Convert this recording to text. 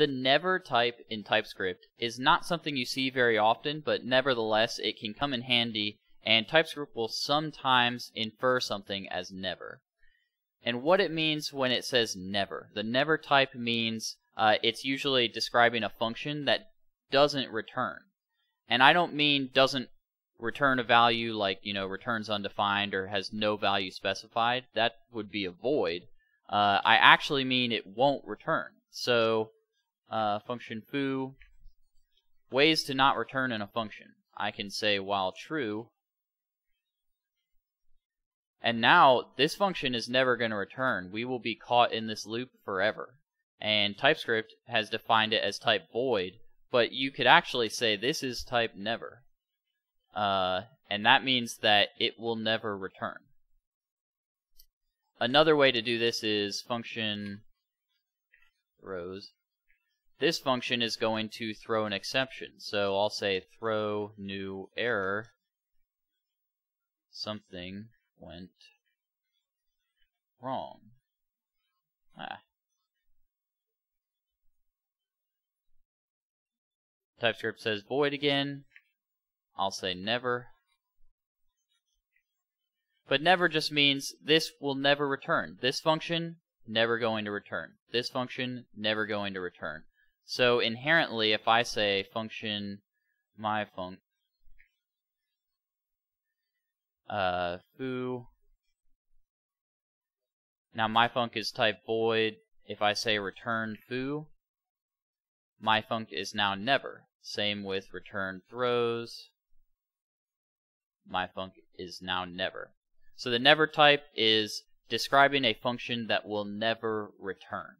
The never type in TypeScript is not something you see very often, but nevertheless it can come in handy and TypeScript will sometimes infer something as never. And what it means when it says never. The never type means uh, it's usually describing a function that doesn't return. And I don't mean doesn't return a value like, you know, returns undefined or has no value specified. That would be a void. Uh, I actually mean it won't return. So uh, function foo, ways to not return in a function. I can say while true, and now this function is never going to return. We will be caught in this loop forever. And TypeScript has defined it as type void, but you could actually say this is type never. Uh, and that means that it will never return. Another way to do this is function throws this function is going to throw an exception. So I'll say throw new error. Something went wrong. Ah. TypeScript says void again. I'll say never. But never just means this will never return. This function, never going to return. This function, never going to return. So inherently, if I say function my func uh, foo now my func is type void. If I say return foo, my func is now never. Same with return throws. My func is now never. So the never type is describing a function that will never return.